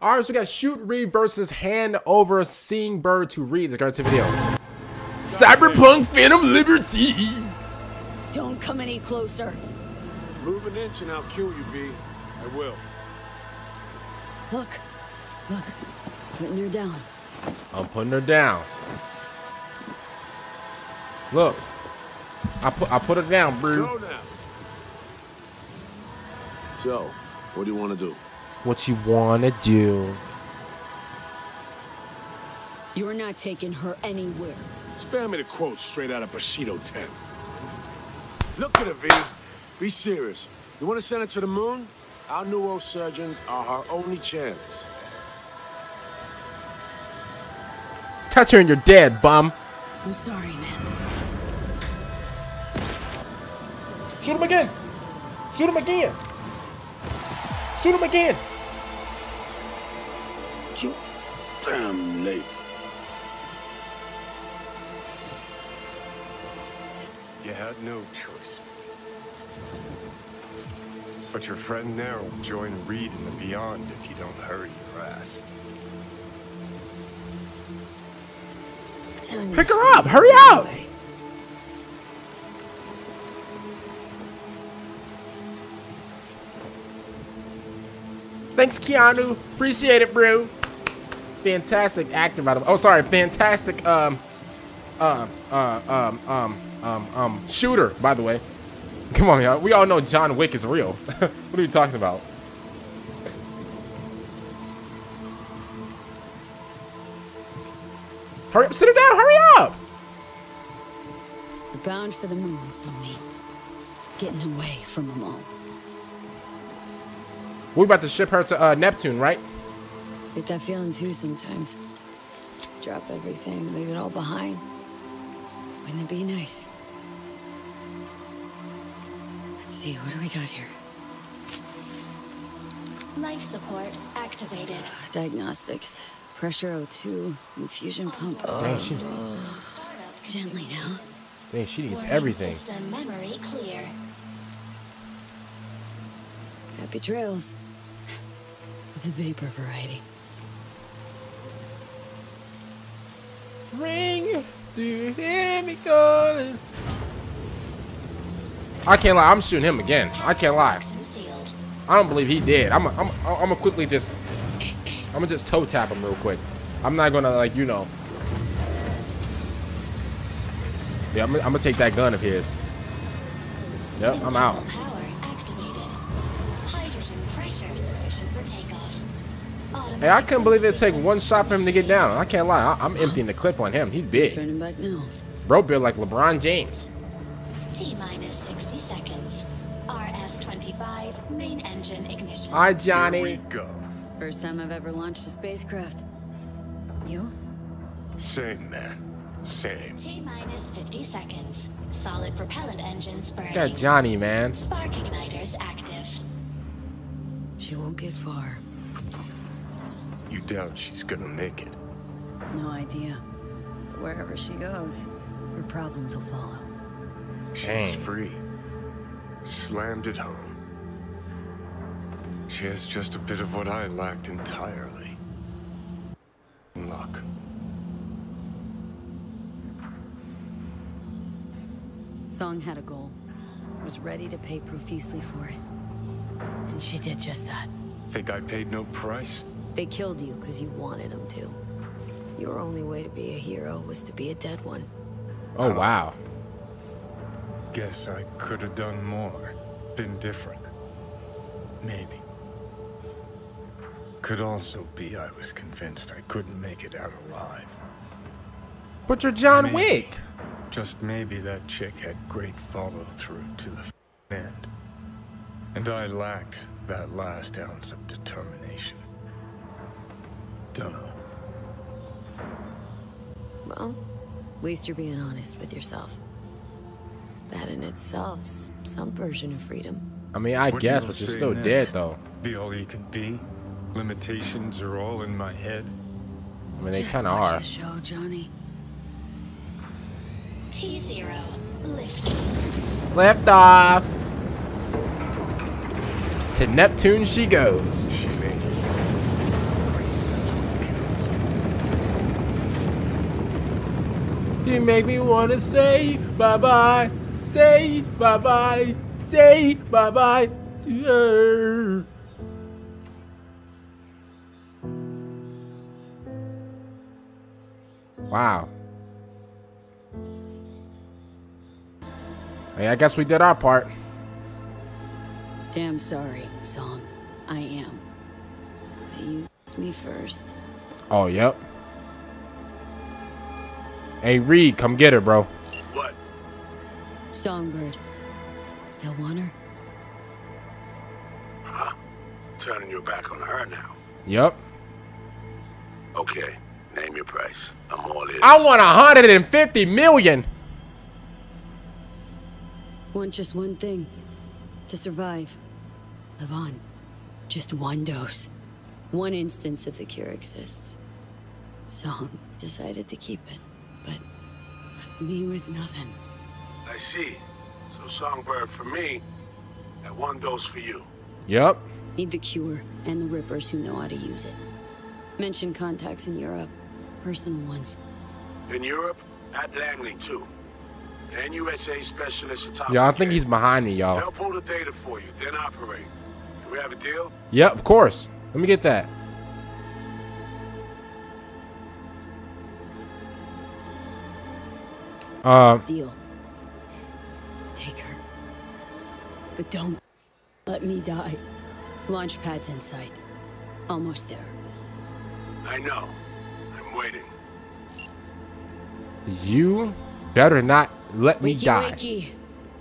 All right, so we got Shoot Reed versus Hand Over Songbird to Reed. Let's go to the video. Cyberpunk Phantom Liberty. Don't come any closer. Move an inch and I'll kill you, V. I will. Look. Look. Putting her down. I'm putting her down. Look. I put I put her down, bro. So, what do you want to do? What you wanna do? You're not taking her anywhere. Spare me the quote straight out of Bushido 10. Look at her, V. Be serious. You want to send her to the moon? Our neurosurgeons are her only chance. Touch her and you're dead, bum. I'm sorry, man. Shoot him again. Shoot him again. Shoot him again. Too damn late. You had no choice. But your friend there will join Reed in the Beyond if you don't hurry your ass. Pick her up. Hurry up. Thanks, Keanu. Appreciate it, bro. Fantastic by the way. Oh, sorry. Fantastic um, uh, uh, um, um, um, um, shooter, by the way. Come on, y'all. We all know John Wick is real. what are you talking about? Hurry up. Sit her down. Hurry up. We're bound for the moon, Sony. Getting away from them all. We're about to ship her to uh, Neptune, right? Get that feeling too sometimes. Drop everything, leave it all behind. Wouldn't it be nice? Let's see, what do we got here? Life support activated. Uh, diagnostics. Pressure O2, infusion pump. Oh, dang, she, Gently now. dang, she needs Warning everything. System memory clear. Happy trails. The vapor variety. Ring, do you hear me calling? I can't lie. I'm shooting him again. I can't lie. Locked and sealed. I don't believe he did. I'm. I'm. I'm gonna quickly just. I'm gonna just toe tap him real quick. I'm not gonna like you know. Yeah, I'm, I'm gonna take that gun of his. Yep, I'm out. Hey, I couldn't believe it Automatic take one shot for him to get down. I can't lie. I, I'm emptying the clip on him. He's big. Turning back now. Bro, built like LeBron James. T minus 60 seconds. RS-25 main engine ignition. Hi, Here we Johnny. go. First time I've ever launched a spacecraft. You? Same, man. Same. T minus 50 seconds. Solid propellant engines burning. Got Johnny, man. Spark igniters active. She won't get far. You doubt she's gonna make it. No idea. But wherever she goes, her problems will follow. She's Dang. free. Slammed it home. She has just a bit of what I lacked entirely. Luck. Song had a goal. Was ready to pay profusely for it. And she did just that. Think I paid no price? They killed you because you wanted them to. Your only way to be a hero was to be a dead one. Oh, wow. Guess I could have done more. Been different. Maybe. Could also be I was convinced I couldn't make it out alive. But you're John Maybe. Wick. Just maybe that chick had great follow through to the end. And I lacked that last ounce of determination. Dunno. Well, at least you're being honest with yourself. That in itself's some version of freedom. I mean, I What guess, but you're say still dead, though. Be all you can be? Limitations are all in my head? I mean, they kind of are. The show, Johnny. T0 lifted. Left off. To Neptune she goes. She made it. You make me wanna say bye bye, say bye bye, say bye bye to her. Wow. Hey, I guess we did our part. Damn sorry, song. I am. But you me first. Oh, yep. Hey, Reed, come get her, bro. What? Songbird. Still want her? Huh? Turning your back on her now. Yep. Okay, name your price. I'm all in. I want 150 million. Want just one thing. To survive. Live on. Just one dose. One instance of the cure exists. Song decided to keep it, but left me with nothing. I see. So Songbird for me, and one dose for you. Yep. Need the cure and the rippers who know how to use it. Mention contacts in Europe. Personal ones. In Europe, at Langley too. And USA specialist at Yo, I think he's behind me, y'all. They'll pull the data for you, then operate. Do we have a deal? Yep, of course. Let me get that. Uh, Deal. Take her. But don't let me die. Launch pad's in sight. Almost there. I know. I'm waiting. you better not let me Wakey, die. wakey.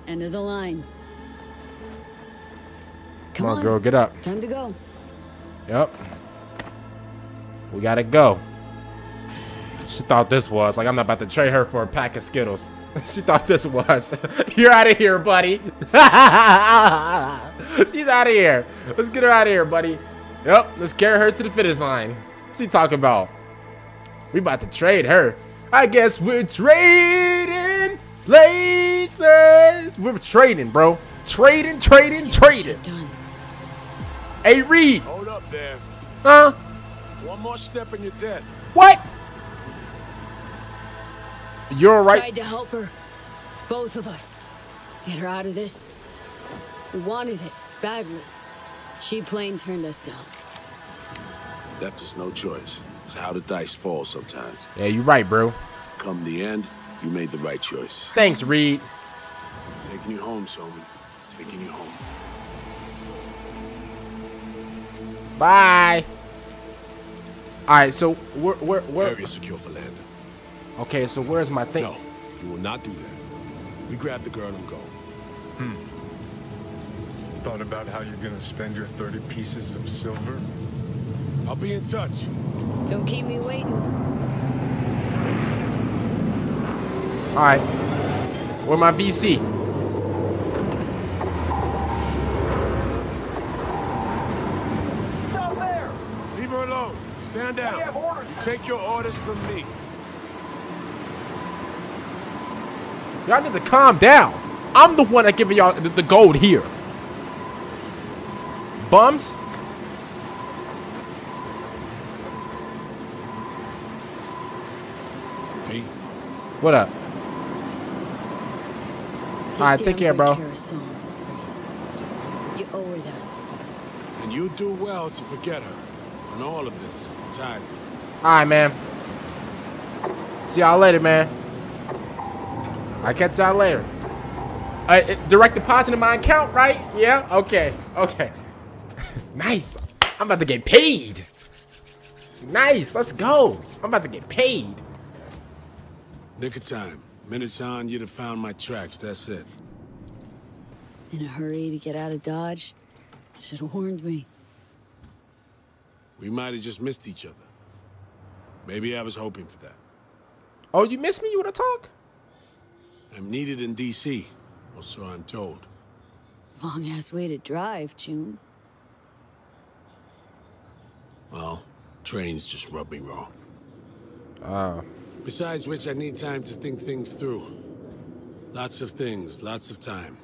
End of the line. Come on, girl, get up. Time to go. Yep. We gotta go. She thought this was like I'm not about to trade her for a pack of Skittles. she thought this was. You're out of here, buddy. She's out of here. Let's get her out of here, buddy. Yep. Let's carry her to the finish line. What's he talking about? We about to trade her. I guess we're trading places. We're trading, bro. Trading, trading, trading. Done. Hey, Reed. Hold up there. Huh? One more step and you're dead. What? You're right. Tried to help her. Both of us. Get her out of this. We wanted it badly. She plain turned us down. Left us no choice. It's how the dice fall sometimes. Yeah, you're right, bro. Come the end, you made the right choice. Thanks, Reed. Taking you home, Somi. Taking you home. Bye. All right, so where, where, where? Area secure for landing. Okay, so where's my thing? No, you will not do that. We grab the girl and go. Hmm. Thought about how you're gonna spend your 30 pieces of silver? I'll be in touch. Don't keep me waiting. All right. Where my VC? Stop there! Leave her alone. Stand down. You take your orders from me. Y'all need to calm down. I'm the one that giving y'all the, the gold here. Bums. V, What up? Alright, take care, bro. good care of Song, Reed. You owe her that. and you do well to forget her. And all of this. I'm. All right, man. See y'all later, man. I catch y'all later. Uh, direct deposit in my account, right? Yeah. Okay. Okay. nice. I'm about to get paid. Nice. Let's go. I'm about to get paid. Nick of time. Minutes on, you'd have found my tracks. That's it. In a hurry to get out of Dodge? You Should have warned me. We might have just missed each other. Maybe I was hoping for that. Oh, you missed me? You wanna talk? I'm needed in D.C., or so I'm told. Long ass way to drive, June. Well, trains just rub me wrong. Oh. Besides which, I need time to think things through. Lots of things, lots of time.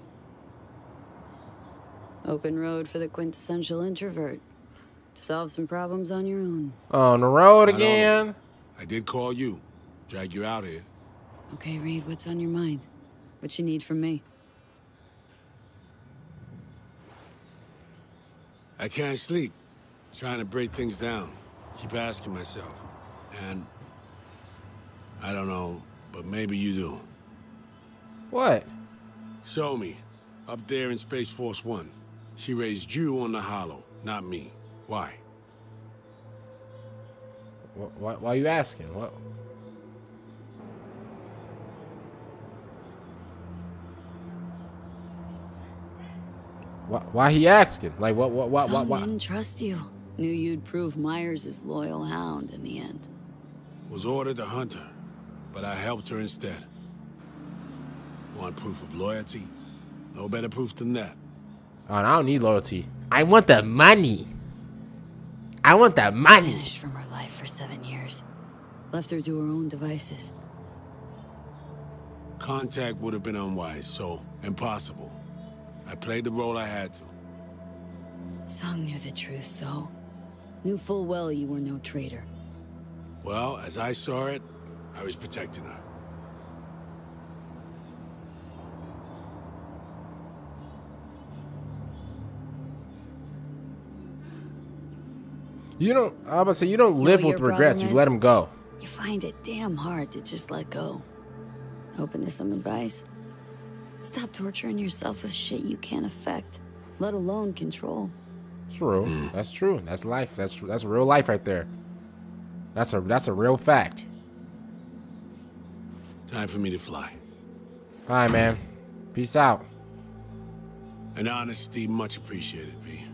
Open road for the quintessential introvert. To solve some problems on your own. On the road Not again. I did call you, drag you out here. Okay, Reed, what's on your mind? What you need from me? I can't sleep. Trying to break things down. Keep asking myself. And... I don't know, but maybe you do. What? Show me. Up there in Space Force One. She raised you on the Hollow, not me. Why? Why, why are you asking? What? Why, why he asking? Like what? What? What? What? Song what? didn't trust you. Knew you'd prove Myers' loyal hound in the end. Was ordered to hunt her, but I helped her instead. Want proof of loyalty? No better proof than that. Oh, I don't need loyalty. I want the money. I want the money. Vanished from her life for seven years. Left her to her own devices. Contact would have been unwise, so impossible. I played the role I had to. Song knew the truth, though. Knew full well you were no traitor. Well, as I saw it, I was protecting her. You don't. I was about to say you don't know live what with regrets. You let is? him go. You find it damn hard to just let go. Open to some advice? Stop torturing yourself with shit you can't affect, let alone control. True. That's true. That's life. That's. That's real life right there. That's a that's a real fact. Time for me to fly. All right, man. Peace out. And honesty, much appreciated, V.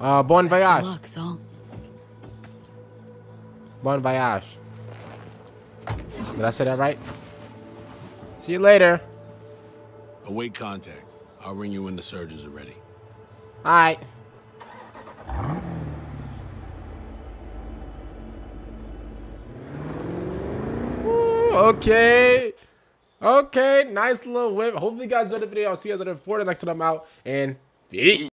Uh, bon Best of voyage. luck, Saul. Bon voyage. Did I say that right? See you later. Await contact. I'll ring you when the surgeons are ready. All right. Ooh, Okay. Okay. Nice little whip. Hopefully you guys enjoyed the video. I'll see you guys in the next time I'm out. And peace.